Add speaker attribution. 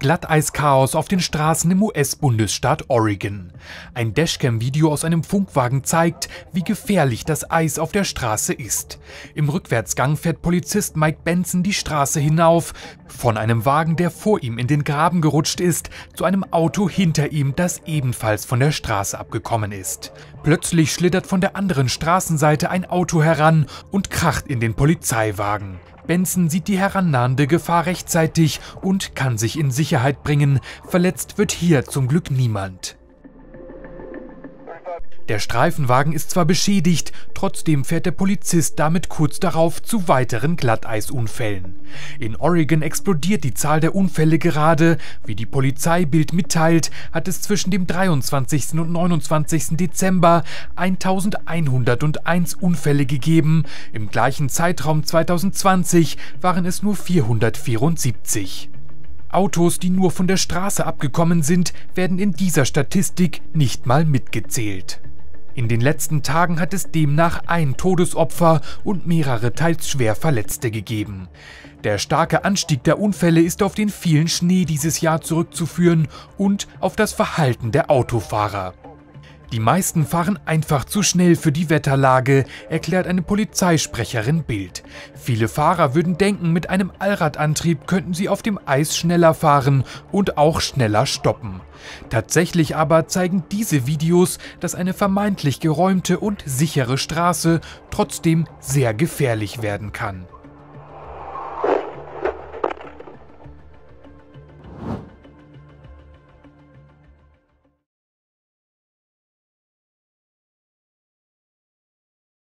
Speaker 1: Glatteischaos auf den Straßen im US-Bundesstaat Oregon. Ein Dashcam-Video aus einem Funkwagen zeigt, wie gefährlich das Eis auf der Straße ist. Im Rückwärtsgang fährt Polizist Mike Benson die Straße hinauf, von einem Wagen, der vor ihm in den Graben gerutscht ist, zu einem Auto hinter ihm, das ebenfalls von der Straße abgekommen ist. Plötzlich schlittert von der anderen Straßenseite ein Auto heran und kracht in den Polizeiwagen. Benson sieht die herannahende Gefahr rechtzeitig und kann sich in Sicherheit bringen. Verletzt wird hier zum Glück niemand. Der Streifenwagen ist zwar beschädigt, trotzdem fährt der Polizist damit kurz darauf zu weiteren Glatteisunfällen. In Oregon explodiert die Zahl der Unfälle gerade. Wie die Polizeibild mitteilt, hat es zwischen dem 23. und 29. Dezember 1101 Unfälle gegeben. Im gleichen Zeitraum 2020 waren es nur 474. Autos, die nur von der Straße abgekommen sind, werden in dieser Statistik nicht mal mitgezählt. In den letzten Tagen hat es demnach ein Todesopfer und mehrere teils schwer Verletzte gegeben. Der starke Anstieg der Unfälle ist auf den vielen Schnee dieses Jahr zurückzuführen und auf das Verhalten der Autofahrer. Die meisten fahren einfach zu schnell für die Wetterlage, erklärt eine Polizeisprecherin Bild. Viele Fahrer würden denken, mit einem Allradantrieb könnten sie auf dem Eis schneller fahren und auch schneller stoppen. Tatsächlich aber zeigen diese Videos, dass eine vermeintlich geräumte und sichere Straße trotzdem sehr gefährlich werden kann.